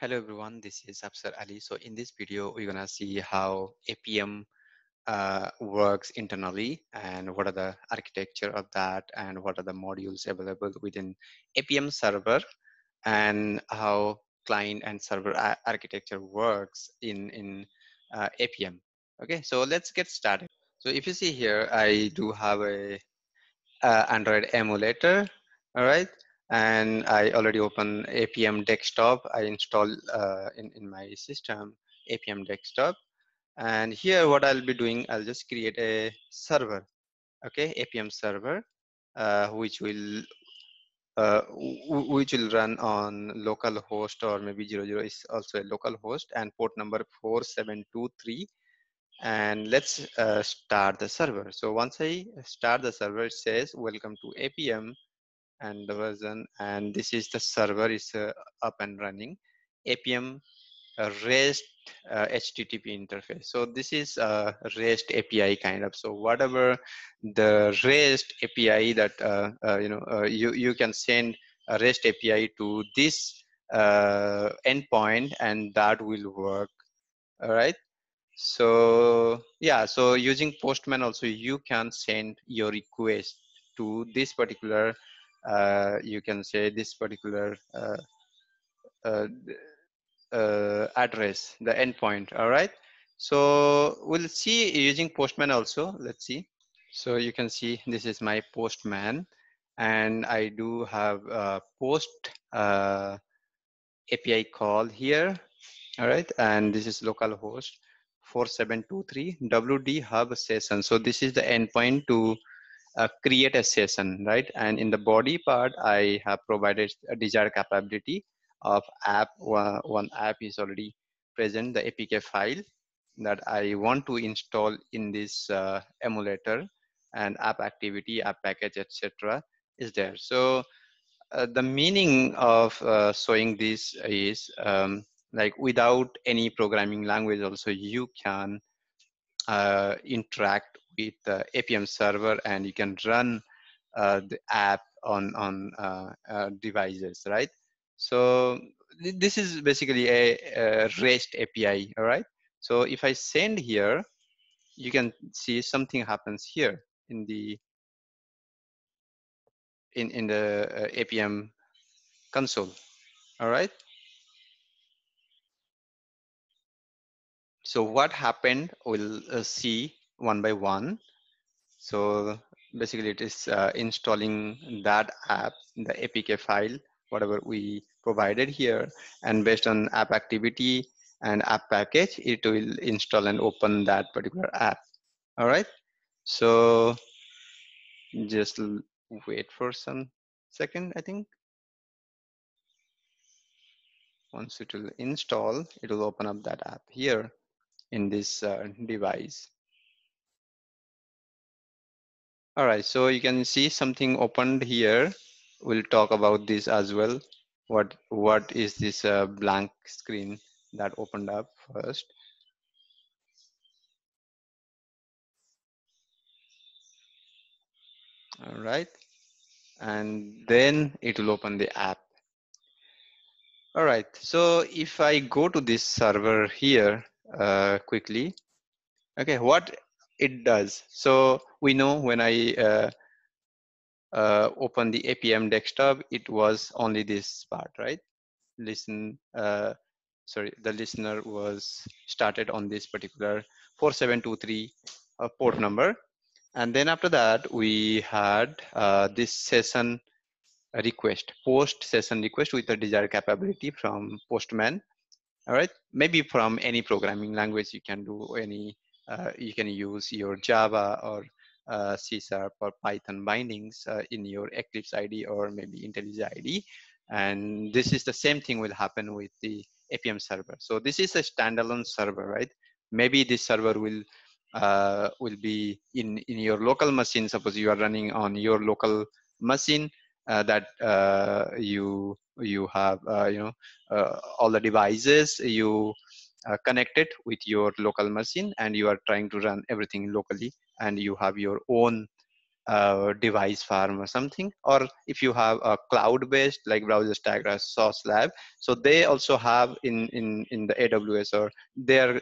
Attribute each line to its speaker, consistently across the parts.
Speaker 1: Hello everyone, this is Afsar Ali. So in this video, we're gonna see how Appium uh, works internally and what are the architecture of that and what are the modules available within Appium server and how client and server architecture works in, in uh, Appium. Okay, so let's get started. So if you see here, I do have a uh, Android emulator, all right? And I already open Appium desktop. I install uh, in, in my system Appium desktop. And here what I'll be doing, I'll just create a server, okay, Appium server, uh, which will uh, which will run on local host or maybe 00 is also a local host and port number 4723 and let's uh, start the server. So once I start the server, it says welcome to Appium and the version and this is the server is uh, up and running. Appium uh, rest uh, http interface. So this is a rest api kind of. So whatever the rest api that uh, uh, you know uh, you you can send a rest api to this endpoint and that will work. All right so yeah so using postman also you can send your request to this particular uh, you can say this particular uh, uh, uh, address, the endpoint, all right? So we'll see using Postman also, let's see. So you can see this is my Postman and I do have a post uh, API call here, all right? And this is localhost 4723 WD hub session. So this is the endpoint to uh, create a session, right? And in the body part, I have provided a desired capability of app. One app is already present, the APK file that I want to install in this uh, emulator and app activity, app package, etc. is there. So uh, the meaning of uh, showing this is um, like without any programming language also you can uh, interact with the Appium server and you can run uh, the app on on uh, uh, devices, right? So this is basically a, a, REST API, all right? So if I send here, you can see something happens here in the in in the uh, Appium console, all right? So what happened, we'll uh, see one by one. So basically it is uh, installing that app, the APK file, whatever we provided here. And based on app activity and app package, it will install and open that particular app. All right. So just wait for some second, I think. Once it will install, it will open up that app here in this uh, device. All right, so you can see something opened here. We'll talk about this as well. What what is this uh, blank screen that opened up first? All right, and then it will open the app. All right, so if I go to this server here uh, quickly, okay, what it does. So we know when I uh, uh, open the Appium desktop, it was only this part, right? Listen, uh, sorry, the listener was started on this particular 4723 uh, port number. And then after that, we had uh, this session request, post session request with a desired capability from Postman. All right, maybe from any programming language, you can do any you can use your Java or uh, C Sharp or Python bindings uh, in your Eclipse ID or maybe IntelliJ ID. And this is the same thing will happen with the Appium server. So this is a standalone server, right? Maybe this server will uh, will be in in your local machine. Suppose you are running on your local machine uh, that uh, you you have you know all the devices you uh, connected with your local machine and you are trying to run everything locally and you have your own uh, device farm or something. Or if you have a cloud based like browser stack or sauce lab so they also have in in in the aws or their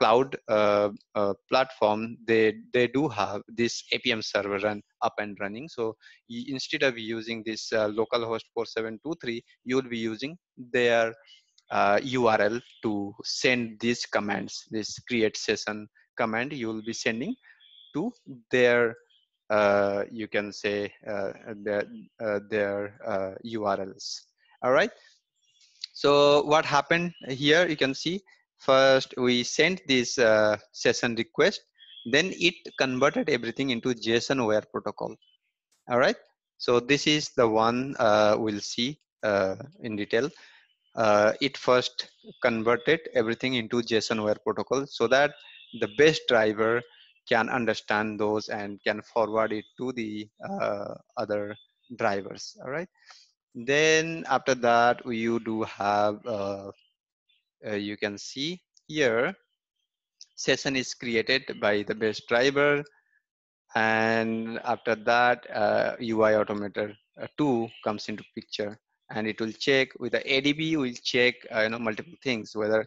Speaker 1: cloud uh, uh, platform they they do have this appium server run up and running. So instead of using this uh, localhost 4723 you will be using their url uh, to send these commands this create session command you will be sending to their uh, you can say uh, their, uh, their URLs. All right. So what happened here, you can see first we sent this session request, then it converted everything into JSON wire protocol. All right. So this is the one we'll see in detail. Uh, it first converted everything into JSON wire protocol so that the base driver can understand those and can forward it to the uh, other drivers all right? Then after that you do have uh, uh, you can see here session is created by the base driver and after that uh, UI automator uh, 2 comes into picture and it will check with the ADB will check uh, you know multiple things whether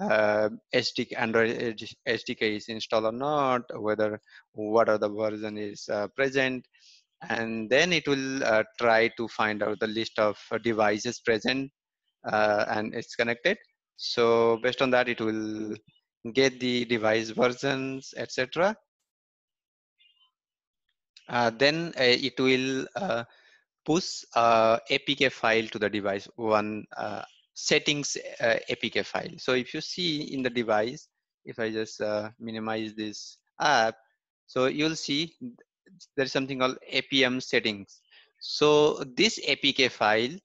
Speaker 1: uh, SDK, Android SDK is installed or not, whether what other version is uh, present, and then it will uh, try to find out the list of devices present uh, and it's connected. So based on that, it will get the device versions, etc. Uh, then uh, it will push a APK file to the device one settings uh, APK file. So if you see in the device, if I just uh, minimize this app, so you'll see there's something called Appium settings. So this APK file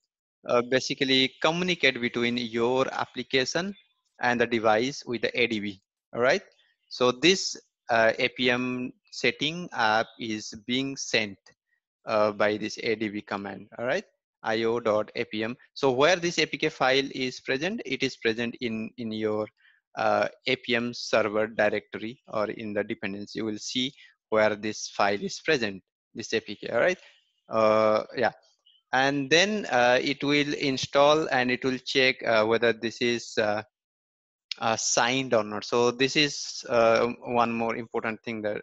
Speaker 1: uh, basically communicate between your application and the device with the ADB. All right. So this uh, Appium setting app is being sent uh, by this ADB command. All right io.appium. So where this APK file is present, it is present in, in your uh, Appium server directory or in the dependency. You will see where this file is present, this APK, all right? Uh, yeah. And then uh, it will install and it will check uh, whether this is uh, uh, signed or not. So this is one more important thing that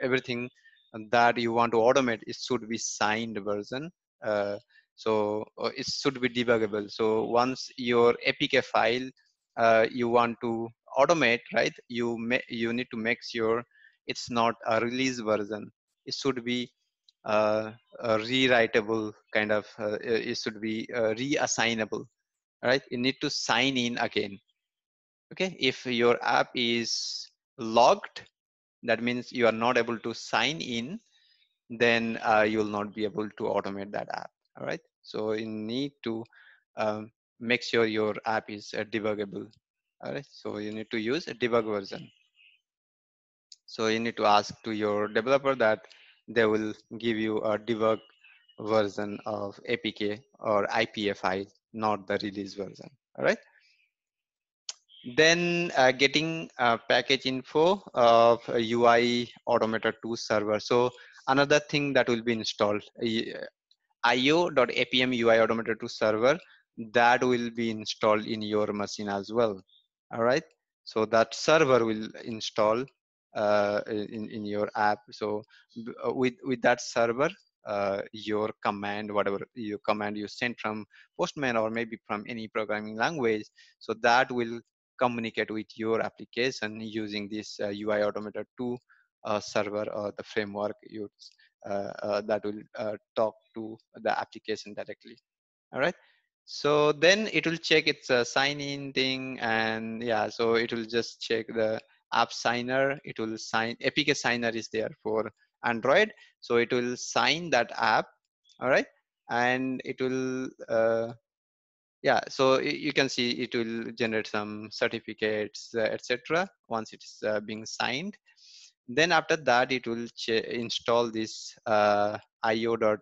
Speaker 1: everything that you want to automate, it should be signed version. So uh, it should be debuggable. So once your APK file uh, you want to automate, right? You may, you need to make sure it's not a release version. It should be uh, a rewritable kind of. Uh, it should be uh, reassignable, right? You need to sign in again. Okay, if your app is logged, that means you are not able to sign in. Then uh, you will not be able to automate that app. All right. So you need to um, make sure your app is uh, debuggable. All right. So you need to use a debug version. So you need to ask to your developer that they will give you a debug version of APK or IPA file, not the release version. All right. Then uh, getting uh, package info of UI Automator 2 server. So another thing that will be installed io.appium UI Automator 2 server that will be installed in your machine as well. All right. So that server will install uh, in, in your app. So uh, with, with that server, uh, your command, whatever your command you send from Postman or maybe from any programming language, so that will communicate with your application using this uh, UI Automator 2 uh, server or the framework you uh, uh, that will uh, talk to the application directly. All right so then it will check its sign in thing and yeah so it will just check the app signer. It will sign apk signer is there for android. So it will sign that app. All right and it will uh, yeah so you can see it will generate some certificates uh, etc once it's uh, being signed then after that, it will install this uh, io.appium.ui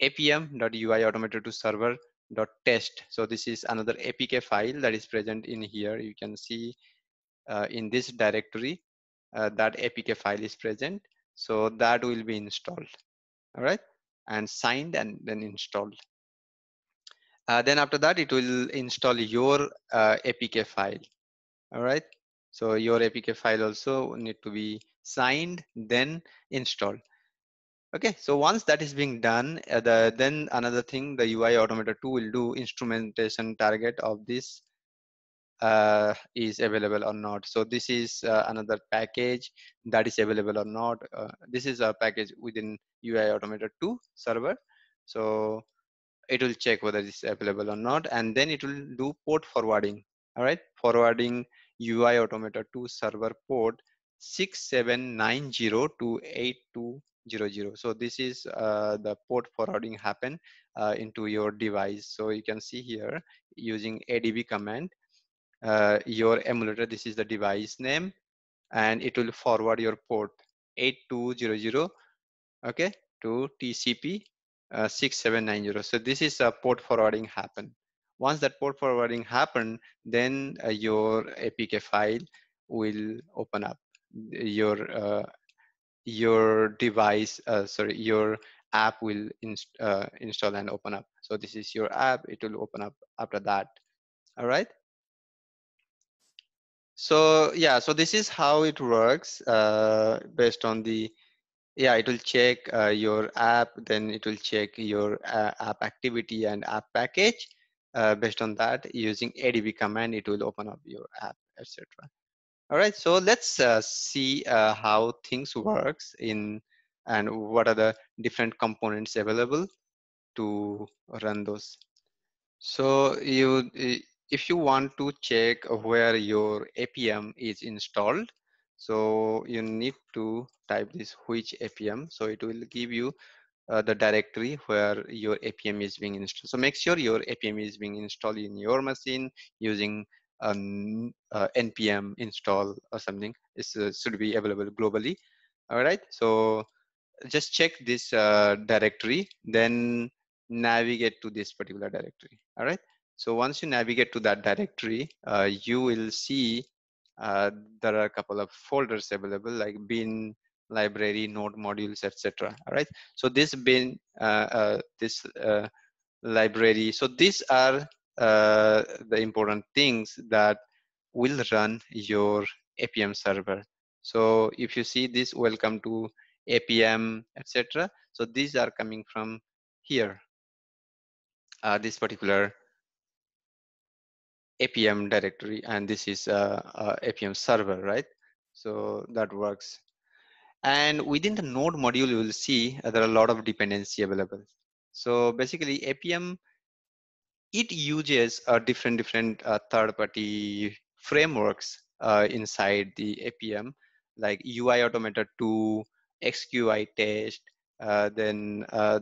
Speaker 1: automator 2 server dot test. So this is another APK file that is present in here. You can see uh, in this directory uh, that APK file is present. So that will be installed. All right. And signed and then installed. Uh, then after that, it will install your uh, APK file. All right. So your APK file also need to be signed, then installed. Okay, so once that is being done, uh, the, then another thing the UI Automator 2 will do instrumentation target of this uh, is available or not. So this is uh, another package that is available or not. Uh, this is a package within UI Automator 2 server. So it will check whether it's available or not, and then it will do port forwarding. All right, forwarding UI Automator 2 server port 6790 to 8200. So this is uh, the port forwarding happen uh, into your device. So you can see here using ADB command, uh, your emulator, this is the device name, and it will forward your port 8200, okay, to TCP uh, 6790. So this is a port forwarding happen. Once that port forwarding happen, then uh, your APK file will open up. Your uh, your device, uh, sorry, your app will inst uh, install and open up. So this is your app. It will open up after that. All right. So yeah, so this is how it works based on the yeah it will check uh, your app then it will check your uh, app activity and app package. Uh, based on that using adb command it will open up your app etc all right so let's uh, see uh, how things works in and what are the different components available to run those. So you if you want to check where your appium is installed so you need to type this which Appium. So it will give you uh, the directory where your Appium is being installed. So make sure your Appium is being installed in your machine using um, uh, npm install or something. It uh, should be available globally. All right. So just check this uh, directory, then navigate to this particular directory. All right. So once you navigate to that directory, uh, you will see uh, there are a couple of folders available like bin library node modules etc all right so this bin uh, uh, this uh, library so these are the important things that will run your appium server. So if you see this welcome to appium etc so these are coming from here. This particular Appium directory and this is a, a, Appium server, right? So that works. And within the node module, you will see uh, there are a lot of dependency available. So basically Appium, it uses a different, different uh, third-party frameworks uh, inside the Appium, like UI Automator 2, XQI test, uh, then, uh,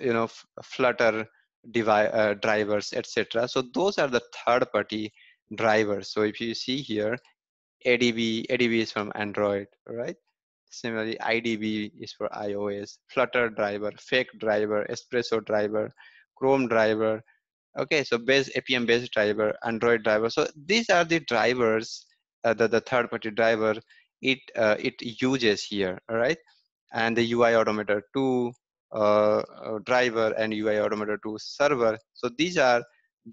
Speaker 1: you know, Flutter uh, drivers, etc. So those are the third party drivers. So if you see here, ADB, ADB is from Android, right? Similarly, IDB is for iOS, Flutter driver, Fake driver, Espresso driver, Chrome driver. Okay, so base Appium based driver, Android driver. So these are the drivers, uh, the, the third party driver it uh, it uses here, all right? And the UI Automator 2, uh, uh, driver and UI Automator 2 server. So these are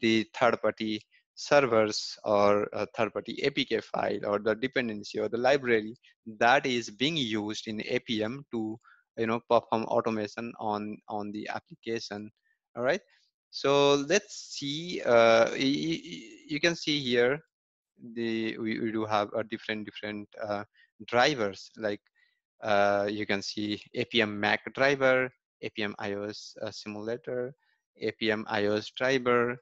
Speaker 1: the third-party servers or third-party APK file or the dependency or the library that is being used in Appium to you know perform automation on on the application. All right. So let's see. Uh, you can see here the we, we do have a different different uh, drivers like uh, you can see Appium Mac driver, Appium iOS uh, simulator, Appium iOS driver,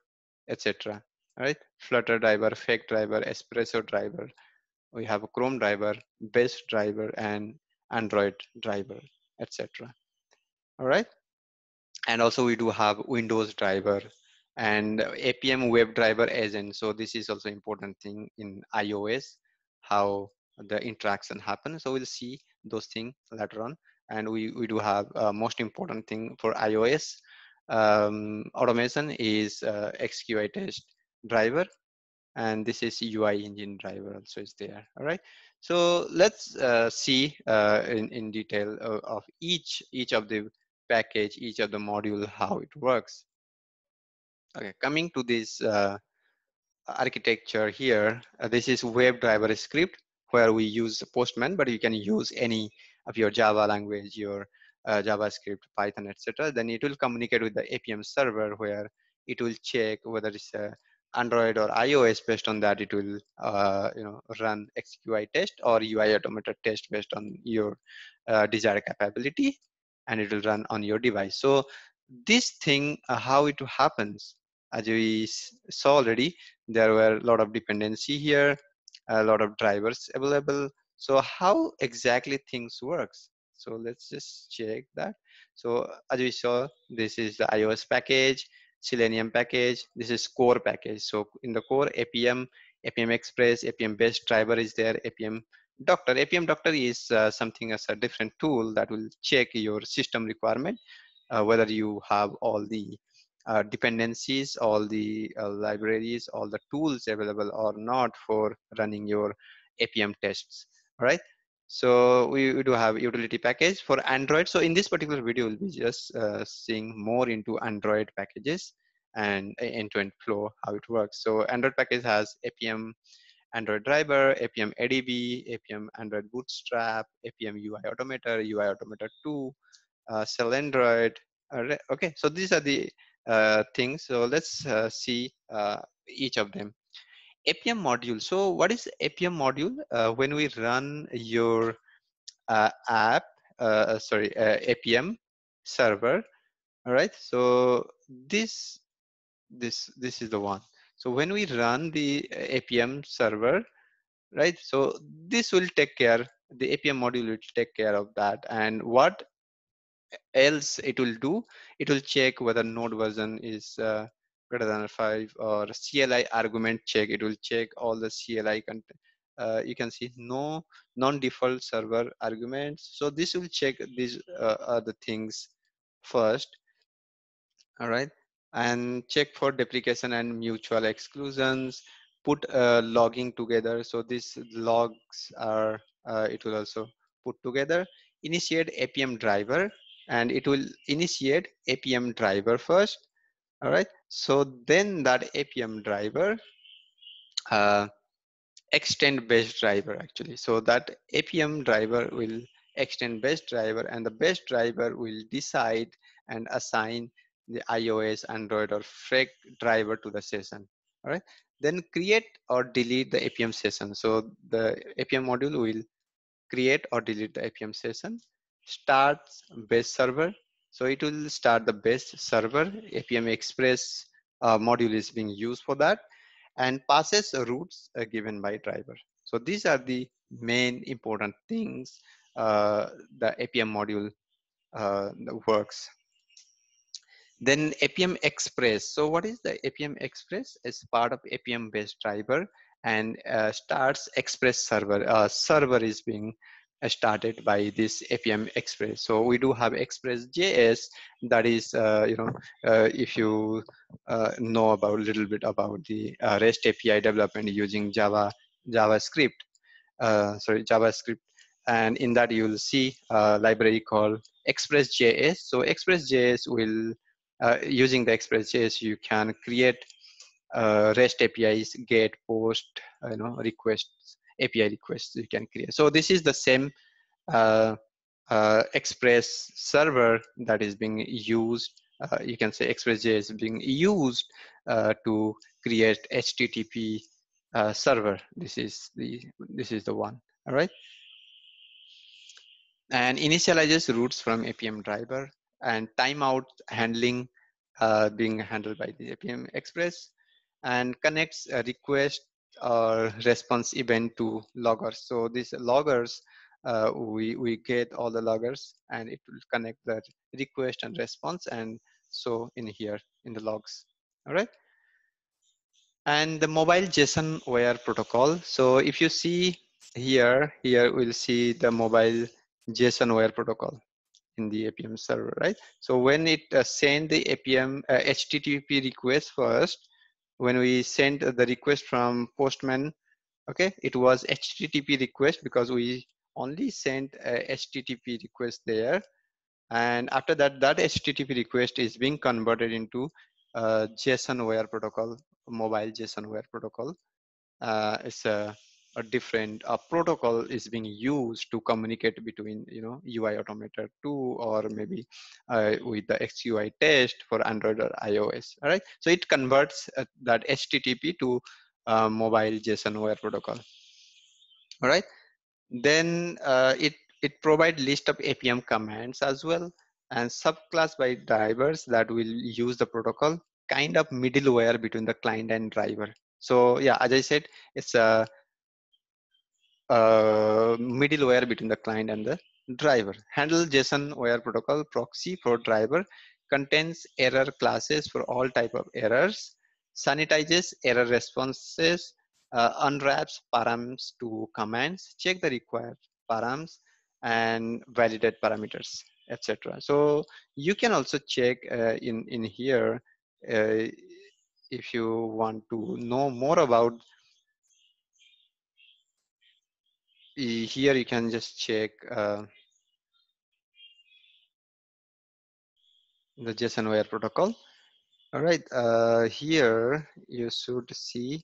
Speaker 1: etc. Right? Flutter driver, Fake driver, Espresso driver. We have a Chrome driver, Base driver, and Android driver, etc. All right. And also we do have Windows driver and Appium web driver agent. So this is also important thing in iOS, how the interaction happens. So we'll see those things later on and we, we do have uh, most important thing for iOS um, automation is uh, XCUITest driver. and this is UI engine driver also is there. All right. So let's uh, see uh, in, in detail of, of, each, each of the package, each of the module, how it works. Okay, coming to this uh, architecture here, uh, this is WebDriver script where we use Postman, but you can use any of your Java language, your uh, JavaScript, Python, etc. Then it will communicate with the Appium server where it will check whether it's Android or iOS. Based on that, it will uh, you know run XCUITest or UI automated test based on your uh, desired capability, and it will run on your device. So this thing, uh, how it happens, as we saw already, there were a lot of dependency here, a lot of drivers available. So how exactly things works? So let's just check that. So as we saw, this is the iOS package Selenium package. This is core package. So in the core Appium, Appium Express, Appium Base driver is there, Appium Doctor. Appium Doctor is uh, something as a different tool that will check your system requirement, uh, whether you have all the uh, dependencies, all the uh, libraries, all the tools available or not for running your Appium tests, all right? So we, we do have utility package for Android. So in this particular video, we'll be just uh, seeing more into Android packages and end-to-end -end flow, how it works. So Android package has Appium Android driver, Appium ADB, Appium Android Bootstrap, Appium UI Automator, UI Automator 2, uh, Selendroid. Uh, okay, so these are the uh, things. So let's uh, see uh, each of them. Appium module. So what is Appium module? Uh, when we run your uh, app, uh, sorry, Appium server, all right. So this, this, this is the one. So when we run the Appium server, right? So this will take care, the Appium module will take care of that. And what else it will do, it will check whether node version is uh, greater than 5 or CLI argument check. It will check all the CLI content. Uh, you can see no non-default server arguments. So this will check these uh, other things first. All right. And check for deprecation and mutual exclusions. Put uh, logging together. So these logs are, uh, it will also put together. Initiate Appium driver and it will initiate Appium driver first all right. So then that appium driver uh, extend base driver actually. So that appium driver will extend base driver and the base driver will decide and assign the ios android or freq driver to the session. All right. Then create or delete the appium session. So the appium module will create or delete the appium session starts base server so it will start the base server, Appium Express uh, module is being used for that and passes routes uh, given by driver. So these are the main important things uh, the Appium module uh, works. Then Appium Express. So what is the Appium Express? It's part of Appium based driver and uh, starts Express server. Uh, server is being started by this Appium Express. So we do have Express JS that is, uh, you know, uh, if you uh, know about a little bit about the uh, REST API development using Java, JavaScript, uh, sorry, JavaScript. And in that you'll see a library called Express JS. So Express JS will, uh, using the Express JS, you can create REST APIs, get, post, you know, requests API requests you can create. So this is the same uh, uh, Express server that is being used. Uh, you can say Express.js is being used uh, to create HTTP uh, server. This is the this is the one. All right. And initializes routes from Appium driver and timeout handling being handled by the Appium Express and connects a request or response event to loggers. So these loggers, uh, we, we get all the loggers and it will connect the request and response and so in here in the logs, all right? And the mobile JSON wire protocol. So if you see here, here we'll see the mobile JSON wire protocol in the Appium server, right? So when it uh, send the Appium uh, HTTP request first, when we sent the request from Postman, okay, it was HTTP request because we only sent a HTTP request there. And after that, that HTTP request is being converted into uh, JSON wire protocol, mobile JSON wire protocol. Uh, it's a a different uh, protocol is being used to communicate between you know UI Automator 2 or maybe uh, with the XCUITest for Android or iOS. All right, so it converts uh, that HTTP to uh, mobile JSON wire protocol. All right, then uh, it it provide list of Appium commands as well and subclass by drivers that will use the protocol kind of middleware between the client and driver. So yeah, as I said, it's a uh, middleware between the client and the driver. Handle JSON wire protocol proxy for driver contains error classes for all type of errors, sanitizes error responses, uh, unwraps params to commands, check the required params, and validate parameters, etc. So you can also check uh, in in here uh, if you want to know more about here you can just check uh, the JSON wire protocol. All right, uh, here you should see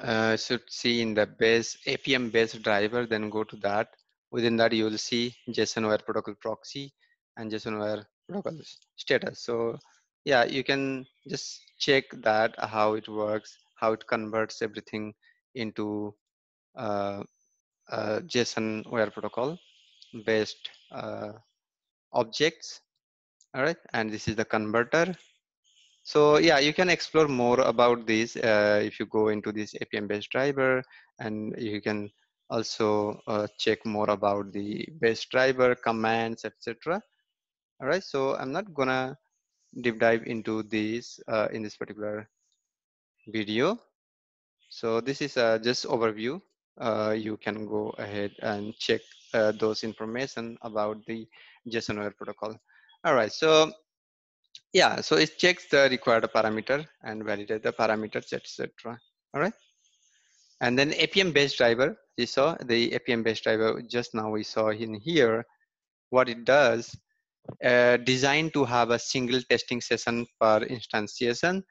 Speaker 1: uh, should see in the base Appium based driver, then go to that. Within that, you will see JSON wire protocol proxy and JSON wire protocol status. So yeah, you can just check that how it works, how it converts everything into uh, JSON wire protocol based uh, objects. All right, and this is the converter. So yeah, you can explore more about this uh, if you go into this Appium based driver and you can also uh, check more about the base driver commands, etc. All right, so I'm not gonna deep dive into this uh, in this particular video. So this is uh, just overview. Uh, you can go ahead and check uh, those information about the JSON wire protocol. All right, so yeah, so it checks the required parameter and validate the parameters, etc. All right. And then Appium based driver, you saw the Appium based driver just now we saw in here. What it does, uh, designed to have a single testing session per instantiation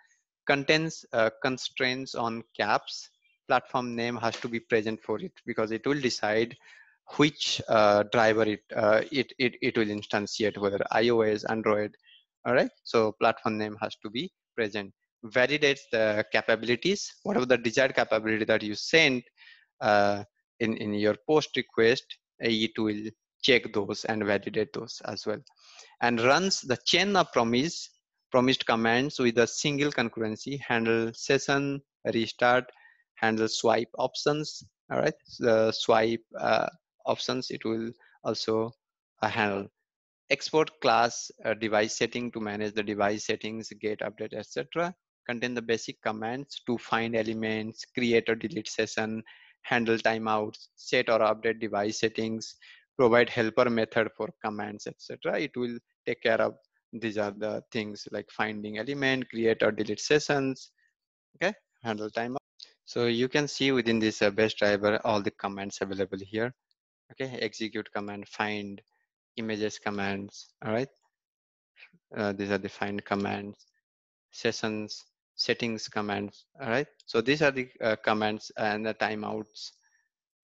Speaker 1: contains uh, constraints on caps. Platform name has to be present for it because it will decide which uh, driver it, uh, it, it, it will instantiate, whether iOS, Android. All right, so platform name has to be present. Validates the capabilities, whatever the desired capability that you send uh, in, in your post request, it will check those and validate those as well. And runs the chain of promise promised commands with a single concurrency, handle session, restart, handle swipe options. All right, the swipe uh, options it will also uh, handle. Export class uh, device setting to manage the device settings, get update, etc. Contain the basic commands to find elements, create or delete session, handle timeouts, set or update device settings, provide helper method for commands, etc. It will take care of these are the things like finding element, create or delete sessions, okay, handle timeout. So you can see within this uh, base driver, all the commands available here. Okay, execute command, find images commands, all right. Uh, these are the find commands, sessions, settings commands, all right. So these are the uh, commands and the timeouts,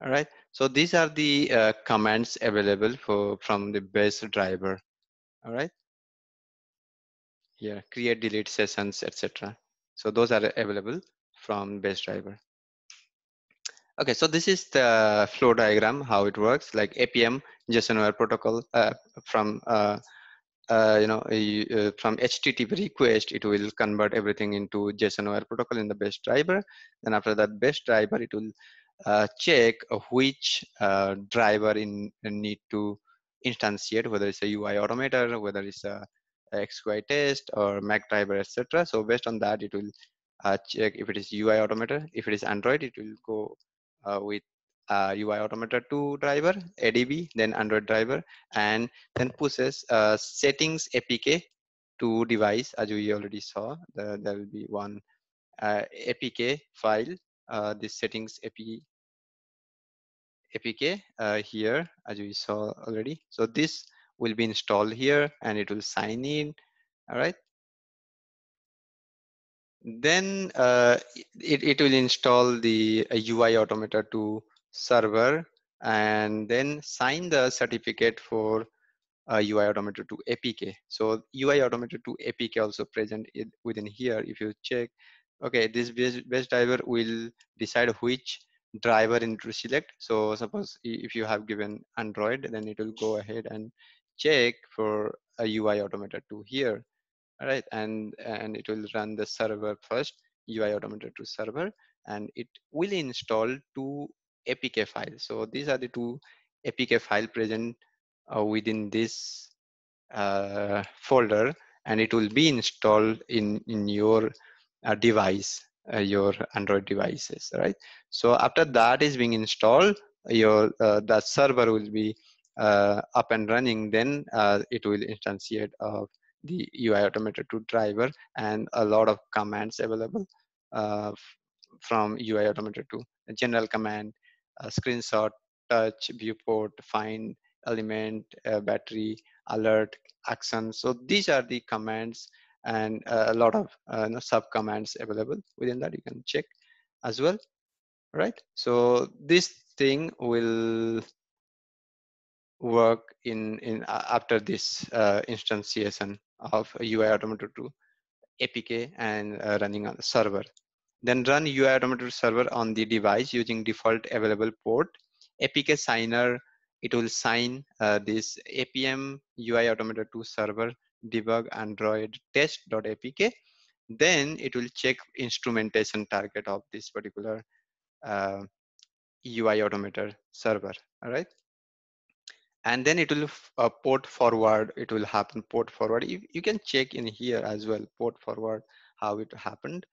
Speaker 1: all right. So these are the uh, commands available for from the base driver, all right here create delete sessions etc so those are available from base driver. Okay so this is the flow diagram how it works. Like appium json wire protocol uh, from uh, uh, you know uh, from http request it will convert everything into json wire protocol in the base driver. Then after that base driver it will uh, check which uh, driver in need to instantiate whether it's a ui automator whether it's a XCUITest or Mac driver, etc. So based on that, it will uh, check if it is UI Automator. If it is Android, it will go uh, with uh, UI Automator 2 driver, ADB, then Android driver, and then pushes uh, settings APK to device as we already saw. The, there will be one uh, APK file, uh, this settings APK APK uh, here as we saw already. So this will be installed here and it will sign in. All right. Then uh, it, it will install the UI Automator 2 server and then sign the certificate for uh, UI Automator 2 APK. So UI Automator 2 APK also present within here. If you check, okay, this base, base driver will decide which driver in to select. So suppose if you have given Android, then it will go ahead and check for a UI automator 2 here. All right, and, and it will run the server first, UI automator 2 server, and it will install two APK files. So these are the two APK file present uh, within this uh, folder, and it will be installed in, in your uh, device uh, your Android devices, right? So after that is being installed, your uh, the server will be Uh, up and running. Then uh, it will instantiate of the UI Automator 2 driver and a lot of commands available from UI Automator 2. A general command, screenshot, touch, viewport, find, element, uh, battery, alert, action. So these are the commands and a lot of uh, sub commands available within that you can check as well right so this thing will work in in uh, after this uh, instantiation of UI Automator 2 APK and uh, running on the server. Then run UI Automator server on the device using default available port. APK signer, it will sign uh, this Appium UI Automator 2 server debug android test.apk then it will check instrumentation target of this particular uh, UI Automator server all right and then it will uh, port forward it will happen port forward you, you can check in here as well port forward how it happened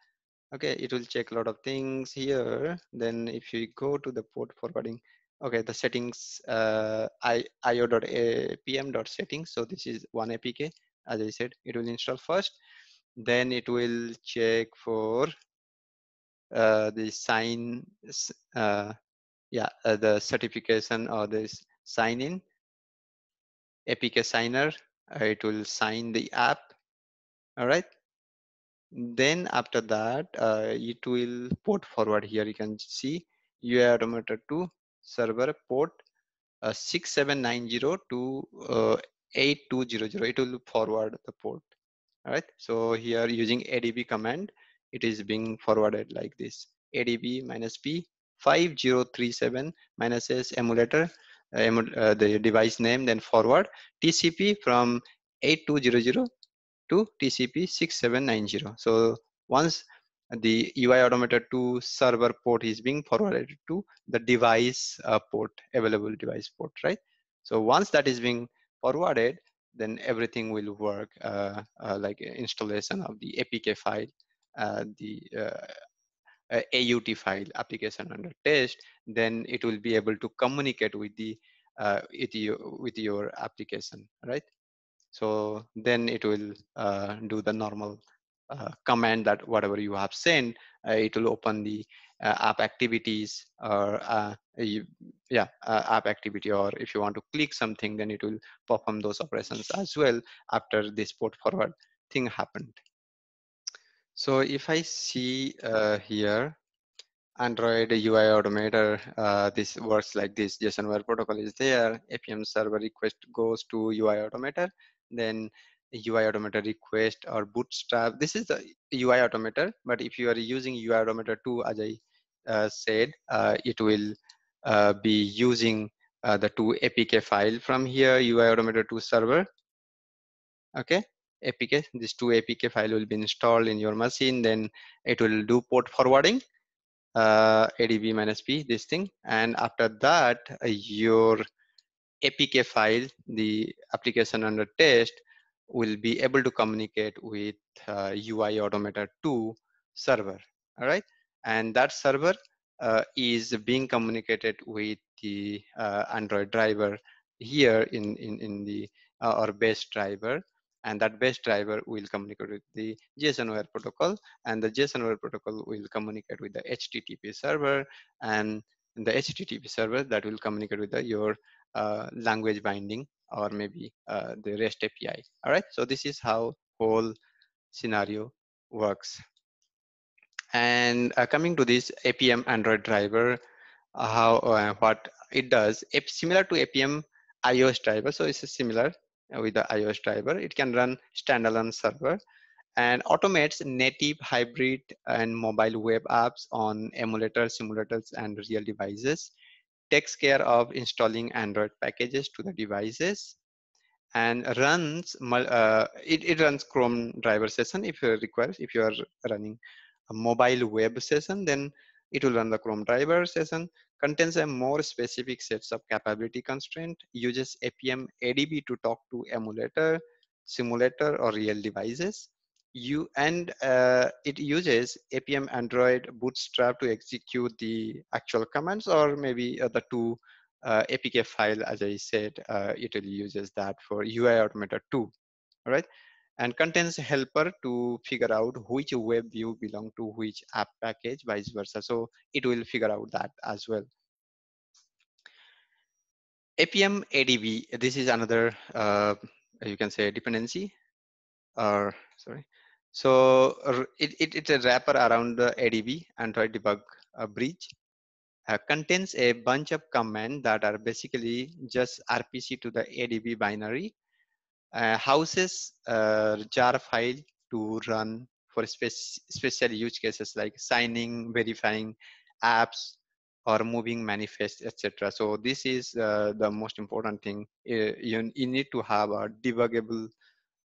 Speaker 1: okay it will check a lot of things here then if you go to the port forwarding okay the settings uh, i io.appium.settings so this is one apk as I said, it will install first. Then it will check for uh, the sign, uh, yeah, uh, the certification or this sign in. APK signer, uh, it will sign the app. All right. Then after that, uh, it will port forward here. You can see UI Automator 2 server port uh, 6790 to 8200 it will forward the port all right so here using adb command it is being forwarded like this adb minus p 5037 minus s emulator uh, uh, the device name then forward tcp from 8200 to tcp 6790 so once the ui automator 2 server port is being forwarded to the device uh, port available device port right? So once that is being forwarded, then everything will work uh, uh, like installation of the APK file, uh, the uh, AUT file application under test, then it will be able to communicate with the uh, with your with your application, right? So then it will uh, do the normal command that whatever you have sent, it will open the uh, app activities or uh, you, yeah uh, app activity or if you want to click something then it will perform those operations as well after this port forward thing happened so if i see here Android UI Automator, uh, this works like this. JSON wire protocol is there. Appium server request goes to UI Automator. Then UI Automator request or bootstrap. This is the UI Automator. but if you are using UI Automator 2, as I uh, said, uh, it will uh, be using uh, the two APK file from here, UI Automator 2 server. Okay, APK, this two APK file will be installed in your machine, then it will do port forwarding, uh, ADB minus P, this thing. And after that, your APK file, the application under test, will be able to communicate with uh, UI automator 2 server. All right, and that server uh, is being communicated with the uh, Android driver here in in in the uh, or base driver, and that base driver will communicate with the JSON wire protocol and the JSON wire protocol will communicate with the HTTP server and the HTTP server that will communicate with the, your uh, language binding or maybe uh, the REST API. All right, so this is how whole scenario works. And uh, coming to this Appium Android driver, how uh, what it does, similar to Appium iOS driver. So it's similar with the iOS driver. It can run standalone server and automates native hybrid and mobile web apps on emulators, simulators, and real devices. Takes care of installing Android packages to the devices and runs uh, it, it runs Chrome driver session if you require if you are running a mobile web session then it will run the Chrome driver session contains a more specific sets of capability constraint uses Appium ADB to talk to emulator simulator or real devices you and uh, it uses appium android bootstrap to execute the actual commands or maybe uh, the two uh, APK file, as I said, uh, it uses that for UI Automator 2, all right? And contains helper to figure out which web view belong to which app package, vice versa. So it will figure out that as well. Appium ADB, this is another, uh, you can say dependency, or sorry. So it, it, it's a wrapper around the ADB, Android Debug uh, Bridge uh, contains a bunch of commands that are basically just RPC to the ADB binary, houses a jar file to run for spe special use cases like signing, verifying apps, or moving manifest, etc. So this is uh, the most important thing. Uh, you, you, need to have a debuggable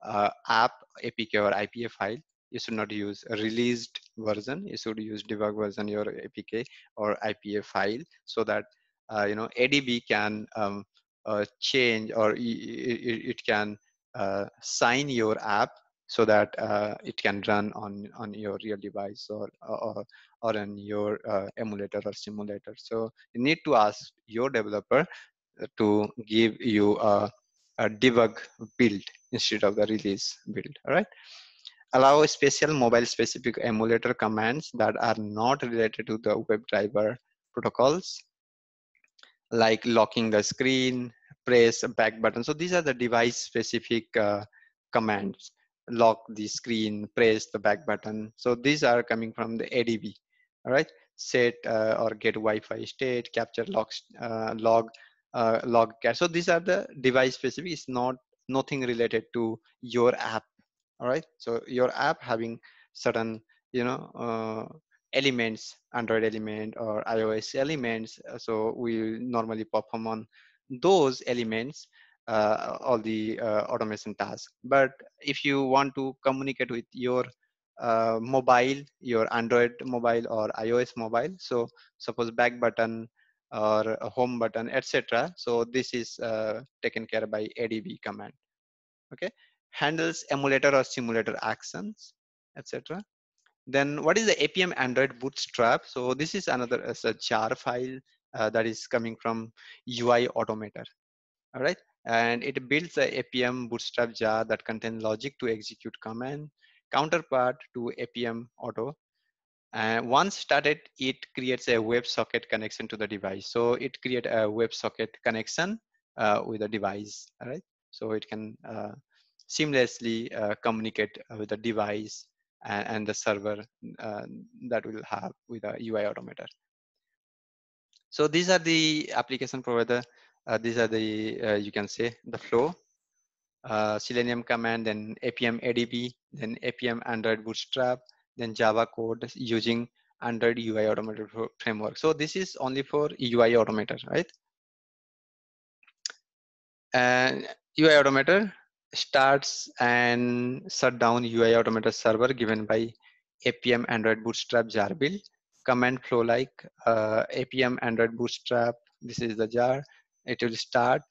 Speaker 1: uh, app APK or IPA file you should not use a released version you should use debug version your apk or ipa file so that uh, you know adb can um, uh, change or it, it can uh, sign your app so that uh, it can run on on your real device or or, or on your uh, emulator or simulator. So you need to ask your developer to give you a, a debug build instead of the release build all right allow special mobile specific emulator commands that are not related to the WebDriver protocols like locking the screen press a back button. So these are the device specific uh, commands. Lock the screen press the back button. So these are coming from the adb all right set uh, or get wi-fi state capture logs, uh, log uh, log cat. So these are the device specific it's not nothing related to your app all right so your app having certain you know uh, elements android element or ios elements uh, so we normally perform on those elements uh, all the uh, automation tasks but if you want to communicate with your uh, mobile your android mobile or ios mobile so suppose back button or home button etc so this is uh, taken care by adb command okay handles emulator or simulator actions, etc. Then what is the Appium Android Bootstrap? So this is another as a jar file that is coming from UI Automator. All right, and it builds a Appium Bootstrap jar that contains logic to execute command, counterpart to Appium Auto. And once started, it creates a WebSocket connection to the device. So it creates a WebSocket connection uh, with the device. All right, so it can uh, seamlessly uh, communicate with the device and, and the server uh, that will have with a UI automator. So these are the application provider. Uh, these are the, uh, you can say, the flow. Uh, Selenium command, then Appium ADB, then Appium Android Bootstrap, then Java code using Android UI Automator framework. So this is only for UI Automator, right? And UI Automator starts and shut down UI Automator server given by APM Android Bootstrap jar build. Command flow like uh, Appium Android Bootstrap, this is the jar, it will start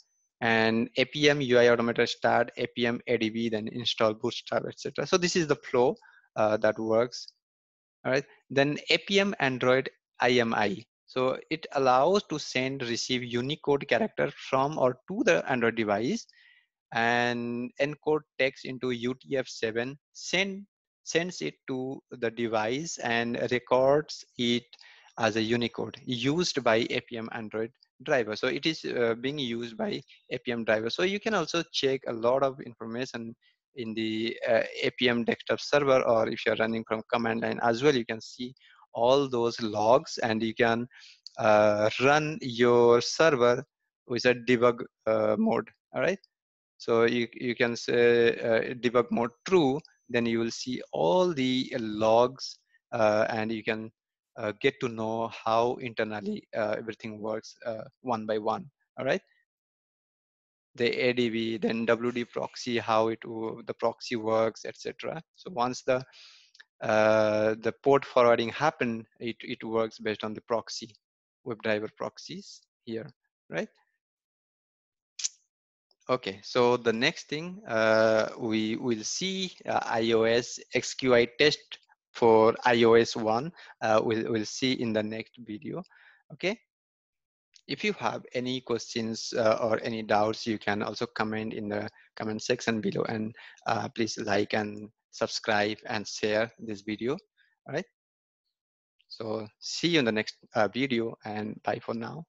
Speaker 1: and Appium UI Automator start, Appium ADB, then install Bootstrap, etc. So this is the flow uh, that works. All right. Then Appium Android IME. So it allows to send, receive Unicode character from or to the Android device and encode text into UTF-7, send sends it to the device and records it as a Unicode used by Appium Android driver. So it is uh, being used by Appium driver. So you can also check a lot of information in the uh, Appium desktop server or if you're running from command line as well, you can see all those logs and you can uh, run your server with a debug uh, mode, all right? So you, you can say uh, debug mode true, then you will see all the logs uh, and you can uh, get to know how internally uh, everything works one by one, all right? The ADB, then WD proxy, how it the proxy works, etc. So once the uh, the port forwarding happen, it, it works based on the proxy, WebDriver proxies here, right? Okay, so the next thing uh, we will see uh, iOS XQI test for iOS 1. Uh, we'll, we'll see in the next video, okay? If you have any questions uh, or any doubts, you can also comment in the comment section below and uh, please like and subscribe and share this video, all right? So see you in the next uh, video and bye for now.